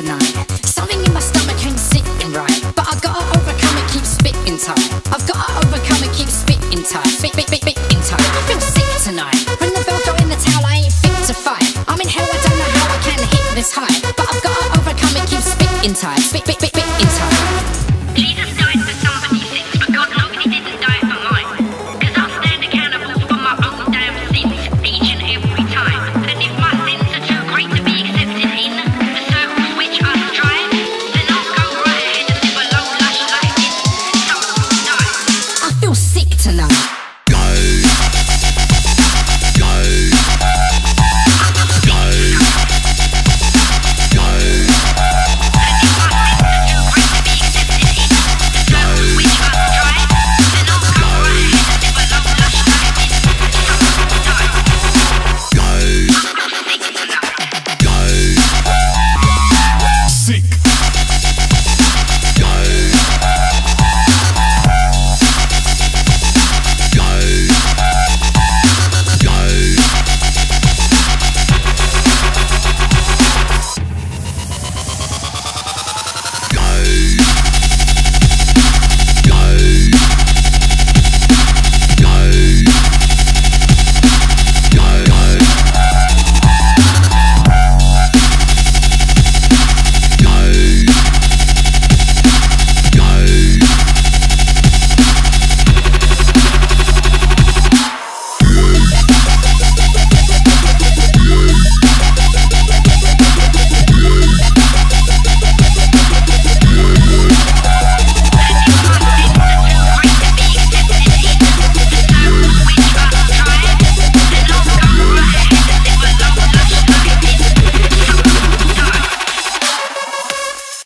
tonight. Something in my stomach ain't sitting right. But I gotta overcome it, keep spitting tight. I've gotta overcome it, keep spitting tight. Spit, spit, spit, spitting tight. I feel sick tonight. When the bell go in the towel, I ain't fit to fight. I'm in hell, I don't know how I can hit this high. But I've gotta overcome it, keep spitting tight. Spit, spit, spit.